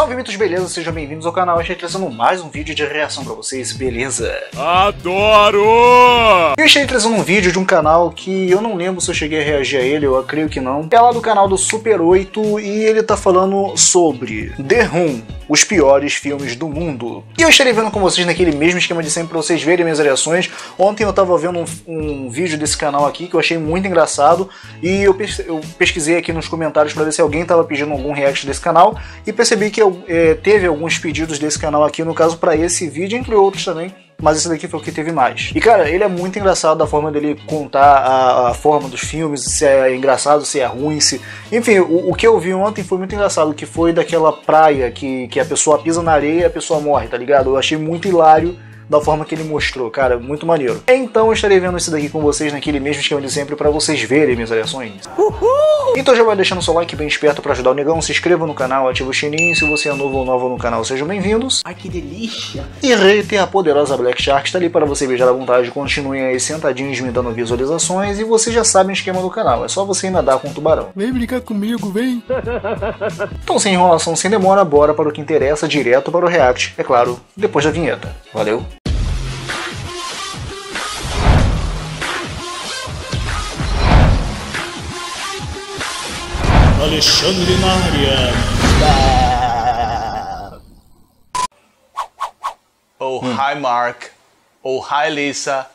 Salve mitos, beleza? Sejam bem-vindos ao canal. Estou trazendo mais um vídeo de reação pra vocês, beleza? Adoro! Eu estou trazendo um vídeo de um canal que eu não lembro se eu cheguei a reagir a ele, eu creio que não. É lá do canal do Super 8 e ele tá falando sobre The Room, os piores filmes do mundo. E eu estarei vendo com vocês naquele mesmo esquema de sempre pra vocês verem minhas reações. Ontem eu tava vendo um, um vídeo desse canal aqui que eu achei muito engraçado e eu, pes eu pesquisei aqui nos comentários para ver se alguém tava pedindo algum react desse canal e percebi que é, teve alguns pedidos desse canal aqui, no caso para esse vídeo, entre outros também mas esse daqui foi o que teve mais. E cara, ele é muito engraçado da forma dele contar a, a forma dos filmes, se é engraçado, se é ruim, se. Enfim, o, o, que eu vi ontem foi muito engraçado, que foi daquela praia que, que a pessoa pisa na areia e a pessoa morre, tá ligado? Eu achei muito hilário da forma que ele mostrou, cara, muito maneiro. Então eu estarei vendo isso daqui com vocês naquele mesmo esquema de sempre para vocês verem minhas reações. Uhul! Então já vai deixando seu like bem esperto para ajudar o negão, se inscreva no canal, ative o sininho, se você é novo ou nova no canal, sejam bem-vindos. Ai que delícia! E Reiter, a poderosa Black Shark, está ali para você beijar à vontade, continuem aí sentadinhos me dando visualizações e você já sabe o esquema do canal, é só você nadar com o tubarão. Vem brincar comigo, vem! então sem enrolação, sem demora, bora para o que interessa, direto para o react, é claro, depois da vinheta. Valeu! Alexandre Nária. Oh, hum. hi Mark. Oh, hi Lisa.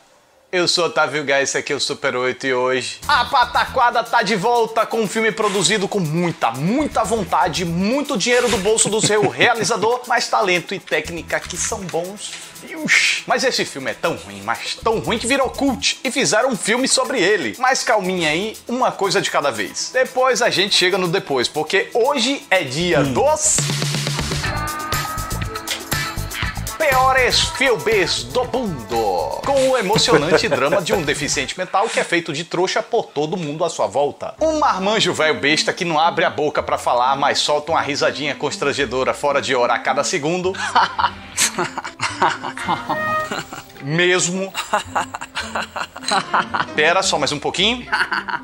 Eu sou Otávio Gás, esse aqui é o Super 8 e hoje a Pataquada tá de volta com um filme produzido com muita, muita vontade, muito dinheiro do bolso do seu realizador, mas talento e técnica que são bons mas esse filme é tão ruim, mas tão ruim que virou cult e fizeram um filme sobre ele. Mas calminha aí, uma coisa de cada vez. Depois a gente chega no depois, porque hoje é dia hum. dos piores filmes do mundo. Com o emocionante drama de um deficiente mental que é feito de trouxa por todo mundo à sua volta. Um marmanjo velho besta que não abre a boca para falar, mas solta uma risadinha constrangedora fora de hora a cada segundo. Mesmo. Pera, só mais um pouquinho.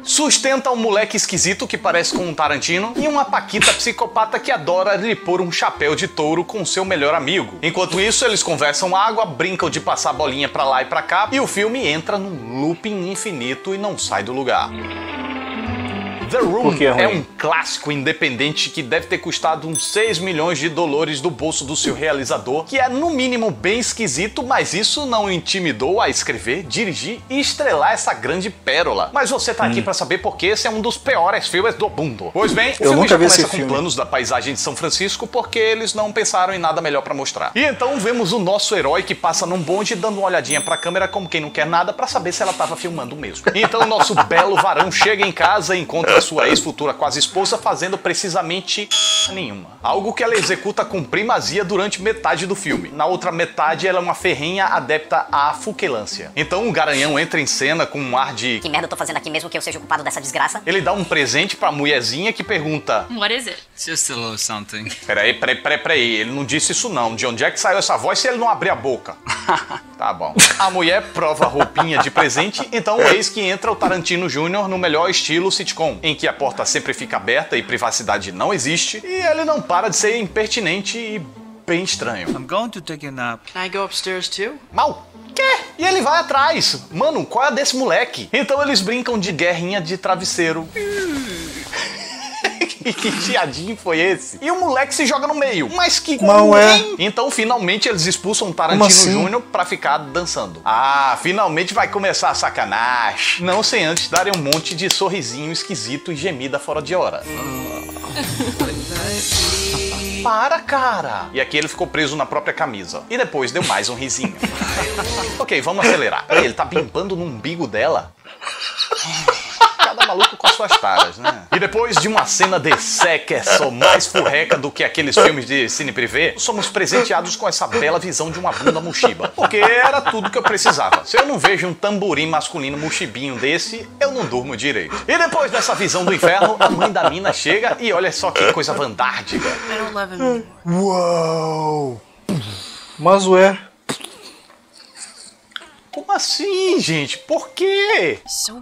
Sustenta um moleque esquisito que parece com um Tarantino e uma paquita psicopata que adora lhe pôr um chapéu de touro com seu melhor amigo. Enquanto isso, eles conversam água, brincam de passar bolinha pra lá e pra cá e o filme entra num looping infinito e não sai do lugar. The Room é, é, um clássico independente que deve ter custado uns 6 milhões de dólares do bolso do seu realizador, que é no mínimo bem esquisito, mas isso não o intimidou a escrever, dirigir e estrelar essa grande pérola. Mas você tá hum. aqui para saber porque esse é um dos piores filmes do mundo. Pois bem, o Eu filme já começa com filme. planos da paisagem de São Francisco porque eles não pensaram em nada melhor para mostrar. E então vemos o nosso herói que passa num bonde dando uma olhadinha pra câmera como quem não quer nada para saber se ela tava filmando mesmo. Então nosso belo varão chega em casa e encontra sua ex-futura quase esposa fazendo precisamente nenhuma. Algo que ela executa com primazia durante metade do filme. Na outra metade, ela é uma ferrenha adepta à fuquelância. Então o garanhão entra em cena com um ar de Que merda eu tô fazendo aqui mesmo que eu seja o culpado dessa desgraça? Ele dá um presente pra mulherzinha que pergunta What is it? Just a little something. Peraí, peraí, peraí, peraí. Ele não disse isso não. De onde é que saiu essa voz se ele não abrir a boca? tá bom. A mulher prova a roupinha de presente, então eis que entra o Tarantino Jr. no melhor estilo sitcom, em que a porta sempre fica aberta e privacidade não existe, e ele não para de ser impertinente e bem estranho. I'm going to take a nap. Can I go upstairs too? Mal, quer? E ele vai atrás. Mano, qual é desse moleque? Então eles brincam de guerrinha de travesseiro. Que chiadinho foi esse? E o moleque se joga no meio. Mas que Não é. Então finalmente eles expulsam o Tarantino assim? Júnior pra ficar dançando. Ah, finalmente vai começar a sacanagem. Não sem antes darem um monte de sorrisinho esquisito e gemida fora de hora. Para, cara! E aqui ele ficou preso na própria camisa. E depois deu mais um risinho. ok, vamos acelerar. Ele tá bimbando no umbigo dela? Maluco com suas taras, né? E depois de uma cena de sexo mais furreca do que aqueles filmes de cine privê, somos presenteados com essa bela visão de uma bunda mushiba. Porque era tudo que eu precisava. Se eu não vejo um tamborim masculino mushibinho desse, eu não durmo direito. E depois dessa visão do inferno, a mãe da mina chega e olha só que coisa vandárdiga. I don't love him! Mas ué. Como assim, gente? Por quê? So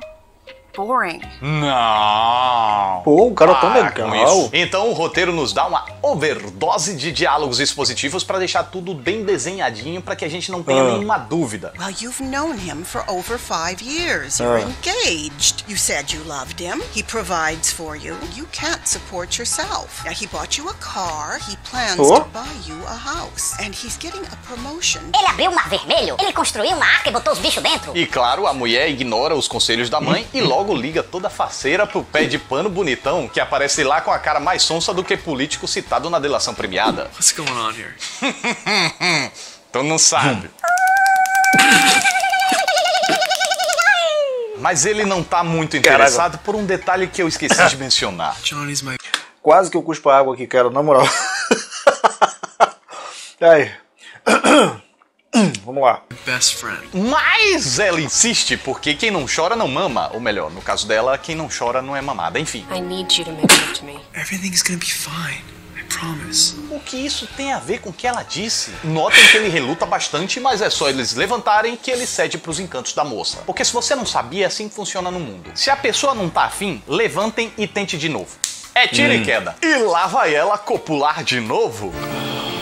boring. Não. Pô, o cara tão Para com legal. isso. Então o roteiro nos dá uma overdose de diálogos expositivos pra deixar tudo bem desenhadinho pra que a gente não tenha Ah. nenhuma dúvida. Well, you've known him for over five years. You're engaged. You said you loved him. He provides for you. You can't support yourself. Now, he bought you a car. He plans Oh. to buy you a house. And he's getting a promotion. Ele abriu o mar vermelho, ele construiu uma arca e botou os bichos dentro. E claro, a mulher ignora os conselhos da mãe e logo liga toda faceira pro pé de pano bonitão que aparece lá com a cara mais sonsa do que político citado na delação premiada. What's going on here? Então não sabe. Mas ele não tá muito interessado por um detalhe que eu esqueci de mencionar. Johnny's my Quase que eu cuspo água aqui, cara, na moral. Ai. Vamos lá. best friend. Mas ela insiste porque quem não chora não mama. Ou melhor, no caso dela, quem não chora não é mamada. Enfim. I need you to make love to me. Everything's gonna be fine. I promise. O que isso tem a ver com o que ela disse? Notem que ele reluta bastante, mas é só eles levantarem que ele cede pros encantos da moça. Porque se você não sabia, é assim que funciona no mundo. Se a pessoa não tá afim, levantem e tente de novo. É tiro e queda. E lá vai ela copular de novo.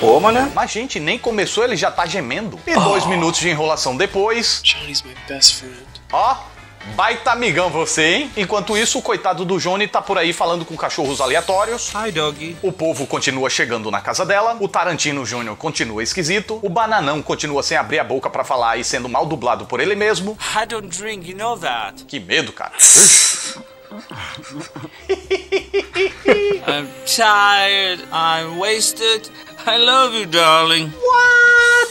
Pô, mané. Mas, gente, nem começou, ele já tá gemendo. E dois minutos de enrolação depois, Johnny's my best friend. ó, baita amigão você, hein? Enquanto isso, o coitado do Johnny tá por aí falando com cachorros aleatórios. Hi, doggy. O povo continua chegando na casa dela, o Tarantino Júnior continua esquisito, o Bananão continua sem abrir a boca pra falar e sendo mal dublado por ele mesmo. I don't drink, you know that. Que medo, cara. I'm tired, I'm wasted. I love you, darling.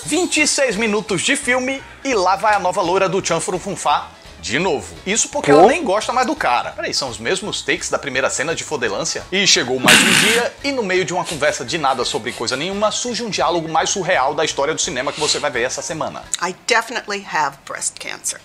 26 minutos de filme e lá vai a nova loira do Chan Funfá de novo. Isso porque Pô. ela nem gosta mais do cara. Peraí, são os mesmos takes da primeira cena de Fodelância? E chegou mais um dia e no meio de uma conversa de nada sobre coisa nenhuma surge um diálogo mais surreal da história do cinema que você vai ver essa semana. I definitely have breast cancer.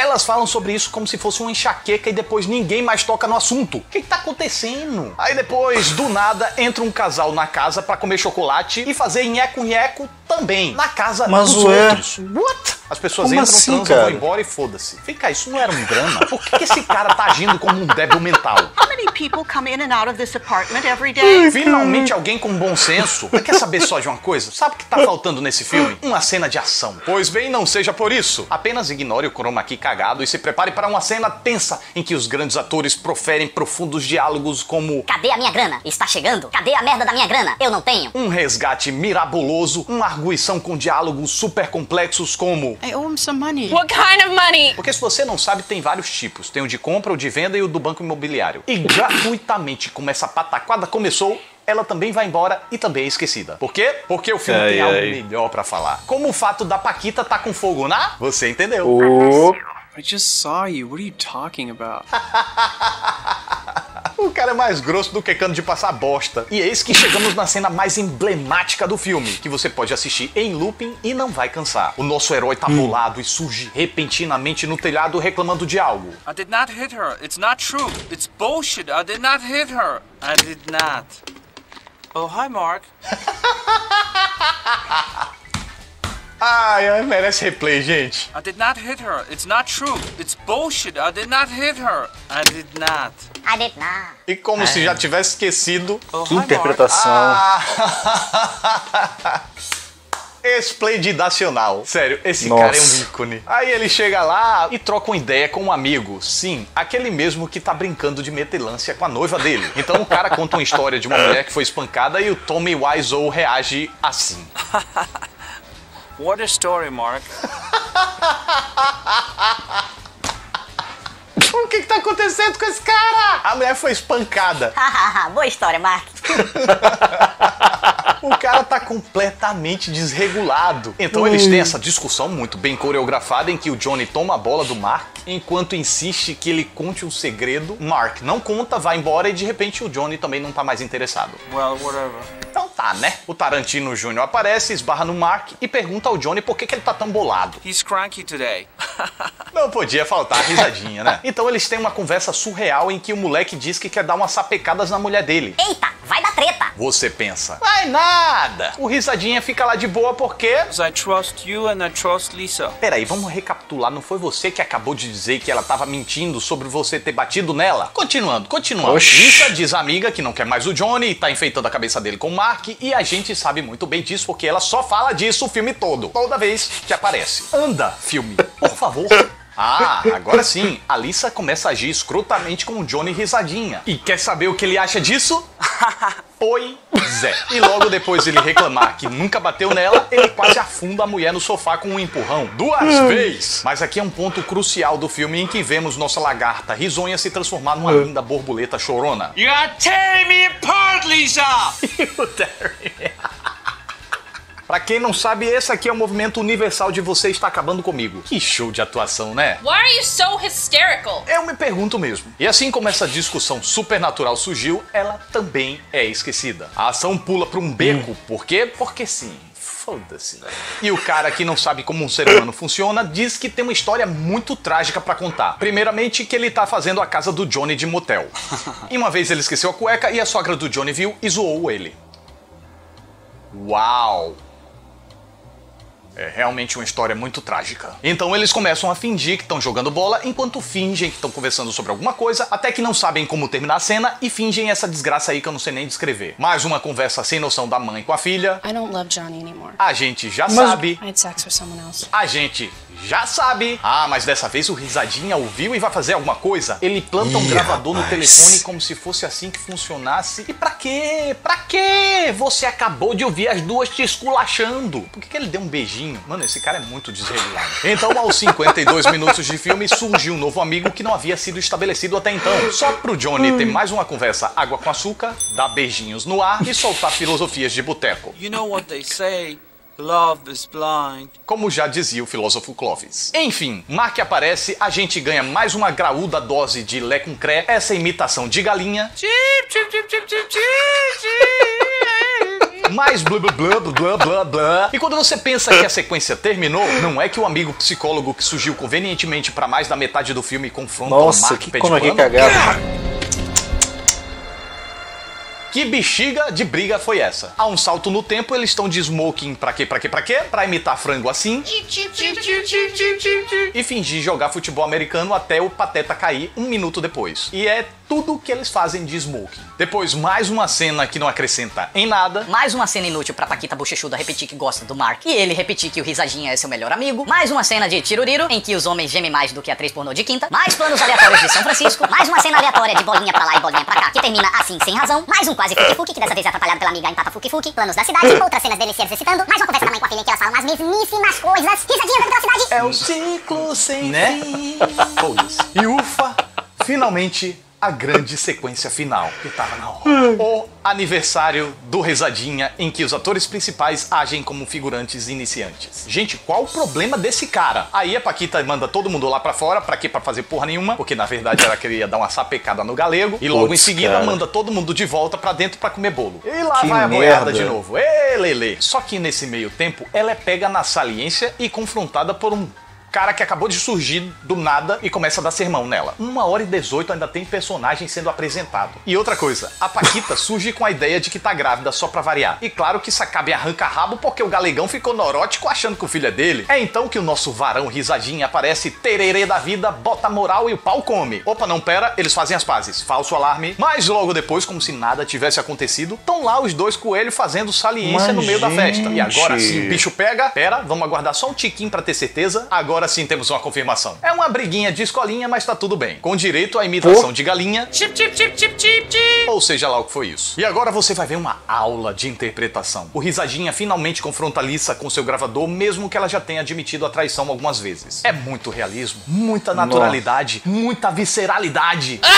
Elas falam sobre isso como se fosse uma enxaqueca e depois ninguém mais toca no assunto. O que, que tá acontecendo? Aí depois, do nada, entra um casal na casa pra comer chocolate e fazer nheco-nheco também. Na casa Mas dos outros. What? As pessoas Como entram, assim, transam, cara? vão embora e foda-se. Fica, isso não era um drama? Por que, que esse cara tá agindo como um débil mental? How many people come in and out of this apartment every day? Finalmente alguém com bom senso. Mas quer saber só de uma coisa? Sabe o que tá faltando nesse filme? Uma cena de ação. Pois bem, não seja por isso. Apenas ignore o chroma key cagado e se prepare para uma cena tensa em que os grandes atores proferem profundos diálogos como Cadê a minha grana? Está chegando? Cadê a merda da minha grana? Eu não tenho. um resgate mirabuloso, uma arguição com diálogos super complexos como I owe him some money. What kind of money? Porque se você não sabe, tem vários tipos. Tem o de compra, o de venda e o do banco imobiliário. E gratuitamente, como essa pataquada começou, ela também vai embora e também é esquecida. Por quê? Porque o filme Ai, tem algo ai. melhor pra falar. Como o fato da Paquita tá com fogo na... Você entendeu. Ô, I just saw you. What are you talking about? O cara é mais grosso do que cano de passar bosta. E eis que chegamos na cena mais emblemática do filme, que você pode assistir em looping e não vai cansar. O nosso herói tá bolado e surge repentinamente no telhado reclamando de algo. I did not hit her. It's not true. It's bullshit. I did not hit her. I did not. Oh, hi, Mark. Ai, merece replay, gente. I did not hit her. It's not true. It's bullshit. I did not hit her. I did not. I did not. E como se já tivesse esquecido. Oh, que interpretação. Ah. Esplendidacional. Sério, esse Nossa. cara é um ícone. Aí ele chega lá e troca uma ideia com um amigo. Sim, aquele mesmo que tá brincando de metelância com a noiva dele. Então o cara conta uma história de uma mulher que foi espancada e o Tommy Wiseau reage assim. What a story, Mark. O que que tá acontecendo com esse cara? A mulher foi espancada. Hahaha, boa história, Mark. O cara tá completamente desregulado. Então eles têm essa discussão muito bem coreografada em que o Johnny toma a bola do Mark enquanto insiste que ele conte um segredo. Mark não conta, vai embora e de repente o Johnny também não tá mais interessado. Well, whatever. Então tá, né? O Tarantino Jr. aparece, esbarra no Mark e pergunta ao Johnny por que, que ele tá tão bolado. He's cranky today. Não podia faltar a risadinha, né? Então eles têm uma conversa surreal em que o moleque diz que quer dar umas sapecadas na mulher dele. Eita, vai dar treta. Você pensa, vai nada. O risadinha fica lá de boa porque. I trust you and I trust Lisa. Peraí, vamos recapitular. Não foi você que acabou de dizer que ela tava mentindo sobre você ter batido nela? Continuando, continuando. Oxi. Lisa diz à amiga que não quer mais o Johnny e tá enfeitando a cabeça dele com o Mark. E a gente sabe muito bem disso porque ela só fala disso o filme todo. Toda vez que aparece. Anda, filme, por favor. Ah, agora sim, a Lisa começa a agir escrotamente com o Johnny risadinha. E quer saber o que ele acha disso? Pois é. E logo depois ele reclamar que nunca bateu nela, ele quase afunda a mulher no sofá com um empurrão. Duas vezes! Mas aqui é um ponto crucial do filme em que vemos nossa lagarta risonha se transformar numa linda borboleta chorona. You are tearing me apart, Lisa! Pra quem não sabe, esse aqui é o movimento universal de você está acabando comigo. Que show de atuação, né? Why are you so hysterical? Eu me pergunto mesmo. E assim como essa discussão supernatural surgiu, ela também é esquecida. A ação pula pra um beco, por quê? Porque sim. Foda-se. né? E o cara que não sabe como um ser humano funciona diz que tem uma história muito trágica pra contar. Primeiramente, que ele tá fazendo a casa do Johnny de motel. E uma vez ele esqueceu a cueca e a sogra do Johnny viu e zoou ele. Uau! É realmente uma história muito trágica. Então eles começam a fingir que estão jogando bola enquanto fingem que estão conversando sobre alguma coisa, até que não sabem como terminar a cena e fingem essa desgraça aí que eu não sei nem descrever. Mais uma conversa sem noção da mãe com a filha. I don't love Johnny anymore. A gente já sabe. I had sex with someone else. A gente já sabe. Ah, mas dessa vez o Risadinha ouviu e vai fazer alguma coisa. Ele planta um Ih, gravador no rapaz. telefone como se fosse assim que funcionasse. E pra quê? Pra quê? Você acabou de ouvir as duas te esculachando. Por que, que ele deu um beijinho? Mano, esse cara é muito desregulado. Então, aos 52 minutos de filme, surgiu um novo amigo que não havia sido estabelecido até então. Só pro Johnny ter mais uma conversa água com açúcar, dar beijinhos no ar e soltar filosofias de boteco. You know what they say love is blind. Como já dizia o filósofo Clovis. Enfim, Mark aparece, a gente ganha mais uma graúda dose de Lé com Cré, essa imitação de galinha, Chip, chip, chip, chip, chip, chip, mais blá blá blá blá blá blá. E quando você pensa que a sequência terminou, não é que o amigo psicólogo que surgiu convenientemente pra mais da metade do filme confronta o Nossa, Mark que como é que cagado. Que bexiga de briga foi essa? A um salto no tempo, eles estão de smoking pra quê, pra quê, pra quê? Pra imitar frango assim e fingir jogar futebol americano até o pateta cair um minuto depois. E é tudo que eles fazem de smoking. Depois, mais uma cena que não acrescenta em nada. Mais uma cena inútil pra Paquita Bochechuda repetir que gosta do Mark e ele repetir que o Risadinha é seu melhor amigo. Mais uma cena de tiruriro em que os homens gemem mais do que a atriz pornô de quinta. Mais planos aleatórios de São Francisco. Mais uma cena aleatória de bolinha pra lá e bolinha pra cá que termina assim sem razão. Mais um quase fuki-fuki que dessa vez é atrapalhado pela amiga em Papa Fuki-Fuki. Planos da cidade. Outras cenas dele se exercitando. Mais uma conversa da mãe com a filha em que elas falam as mesmíssimas coisas. Risadinha da cidade. É o ciclo sem né? fim. Foda-se. E ufa, finalmente a grande sequência final, que tava na hora. O aniversário do Rezadinha, em que os atores principais agem como figurantes iniciantes. Gente, qual o problema desse cara? Aí a Paquita manda todo mundo lá pra fora, pra quê? Pra fazer porra nenhuma, porque na verdade ela queria dar uma sapecada no galego, e logo Putz, em seguida cara. manda todo mundo de volta pra dentro pra comer bolo. E lá Que vai a boiada de novo. Ê, Lele! Só que nesse meio tempo, ela é pega na saliência e confrontada por um cara que acabou de surgir do nada e começa a dar sermão nela. Uma hora e 18 ainda tem personagem sendo apresentado. E outra coisa, a Paquita surge com a ideia de que tá grávida só pra variar. E claro que isso acaba em arranca-rabo porque o galegão ficou neurótico achando que o filho é dele. É então que o nosso varão risadinho aparece tererê da vida, bota moral e o pau come. Opa, não pera, eles fazem as pazes. Falso alarme. Mas logo depois, como se nada tivesse acontecido, estão lá os dois coelhos fazendo saliência Mas, no meio da festa. E agora gente. sim, o bicho pega. Pera, vamos aguardar só um tiquinho pra ter certeza. Agora sim temos uma confirmação. É uma briguinha de escolinha, mas tá tudo bem. Com direito à imitação Pô. de galinha. chip, chip, chip, chip, chip, chip. Ou seja lá o que foi isso. E agora você vai ver uma aula de interpretação. O Risadinha finalmente confronta a Lisa com seu gravador, mesmo que ela já tenha admitido a traição algumas vezes. É muito realismo, muita naturalidade, muita visceralidade.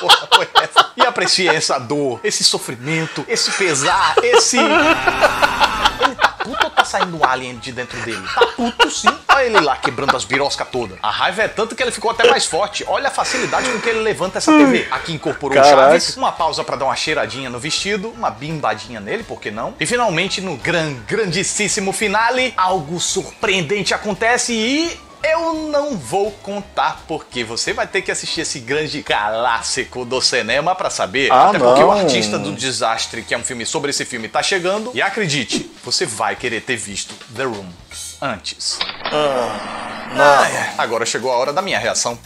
Porra, foi essa? E aprecie essa dor, esse sofrimento, esse pesar, esse. saindo um alien de dentro dele? Tá puto sim. Olha ele lá quebrando as biroscas todas. A raiva é tanto que ele ficou até mais forte. Olha a facilidade com que ele levanta essa TV. Aqui incorporou o. Chaves, uma pausa pra dar uma cheiradinha no vestido, uma bimbadinha nele, por que não? E finalmente, no gran, grandíssimo finale, algo surpreendente acontece e. Eu não vou contar porque você vai ter que assistir esse grande clássico do cinema pra saber. Ah, Até porque não. o Artista do Desastre, que é um filme sobre esse filme, tá chegando. E acredite, você vai querer ter visto The Room antes. Ai, ai. agora chegou a hora da minha reação.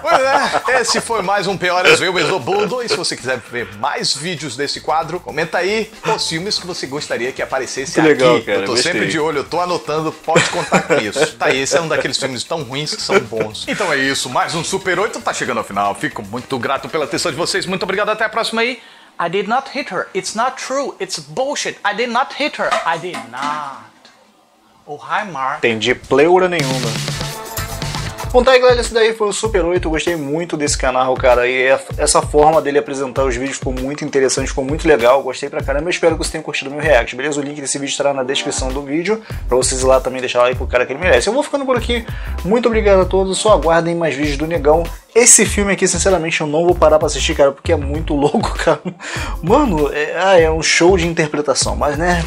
Pois é, esse foi mais um Piores Filmes do Mundo. E se você quiser ver mais vídeos desse quadro, comenta aí os filmes que você gostaria que aparecesse Que aqui. legal, cara, eu tô gostei. sempre de olho, eu tô anotando, pode contar com isso. Tá aí, esse é um daqueles filmes tão ruins que são bons. Então é isso, mais um Super 8 tá chegando ao final. Fico muito grato pela atenção de vocês. Muito obrigado, até a próxima aí. I did not hit her. It's not true. It's bullshit. I did not hit her. I did not. Oh, hi, Mark. Entendi pleura nenhuma. Bom, tá aí, galera, esse daí foi o Super 8, eu gostei muito desse canal, cara, e é- essa forma dele apresentar os vídeos ficou muito interessante, ficou muito legal, gostei pra caramba, eu espero que você tenha curtido meu react, beleza? O link desse vídeo estará na descrição do vídeo, pra vocês ir lá também deixar like pro cara que ele merece. Eu vou ficando por aqui, muito obrigado a todos, só aguardem mais vídeos do Negão. Esse filme aqui, sinceramente, eu não vou parar pra assistir, cara, porque é muito louco, cara. Mano, é, ah, é um show de interpretação, mas né...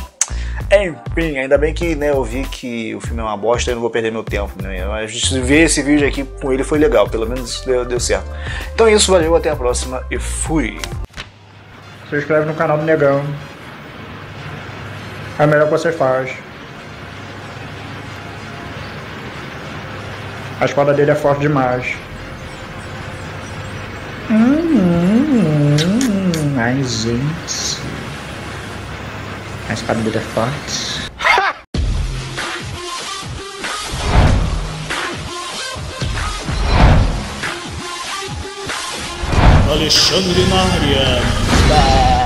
Enfim, ainda bem que né, eu vi que o filme é uma bosta e não vou perder meu tempo. Né? Mas ver esse vídeo aqui com ele foi legal, pelo menos deu, deu certo. Então é isso, valeu, até a próxima e fui! Se inscreve no canal do Negão. É o melhor que você faz. A espada dele é forte demais. Hum, hum, ai, gente. A espada dele é forte. Alexandre na área.